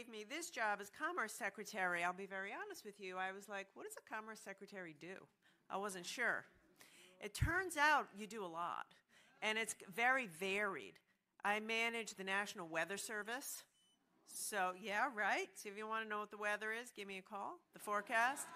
gave me this job as Commerce Secretary, I'll be very honest with you, I was like, what does a Commerce Secretary do? I wasn't sure. It turns out you do a lot, and it's very varied. I manage the National Weather Service. So, yeah, right. So, if you want to know what the weather is, give me a call. The forecast.